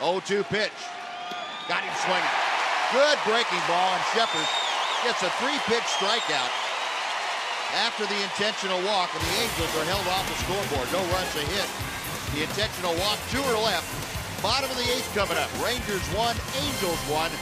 0-2 pitch. Got him swinging. Good breaking ball, and Scheppers gets a three-pitch strikeout after the intentional walk, and the Angels are held off the scoreboard. No runs a hit. The intentional walk, two or left. Bottom of the eighth coming up. Rangers one, Angels one.